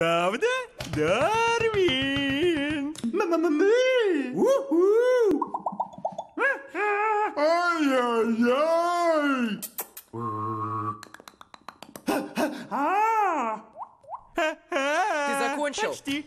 Правда? Дарвин! Ай-яй-яй! Ты закончил? Почти.